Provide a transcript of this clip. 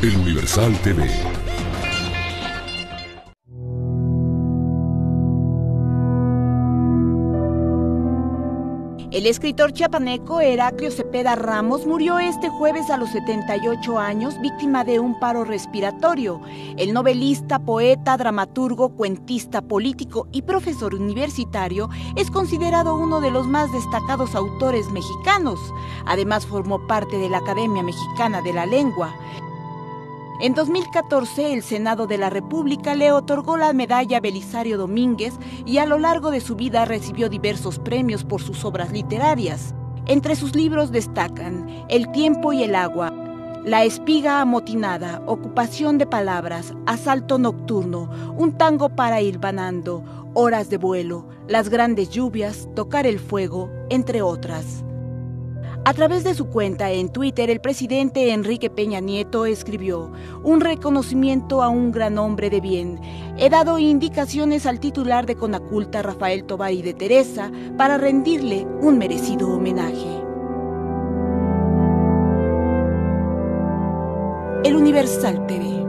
El Universal TV. El escritor chiapaneco Heraclio Cepeda Ramos murió este jueves a los 78 años víctima de un paro respiratorio. El novelista, poeta, dramaturgo, cuentista, político y profesor universitario es considerado uno de los más destacados autores mexicanos. Además formó parte de la Academia Mexicana de la Lengua. En 2014, el Senado de la República le otorgó la medalla Belisario Domínguez y a lo largo de su vida recibió diversos premios por sus obras literarias. Entre sus libros destacan El tiempo y el agua, La espiga amotinada, Ocupación de palabras, Asalto nocturno, Un tango para ir banando, Horas de vuelo, Las grandes lluvias, Tocar el fuego, entre otras. A través de su cuenta en Twitter, el presidente Enrique Peña Nieto escribió, un reconocimiento a un gran hombre de bien. He dado indicaciones al titular de Conaculta, Rafael Tobar de Teresa, para rendirle un merecido homenaje. El Universal TV.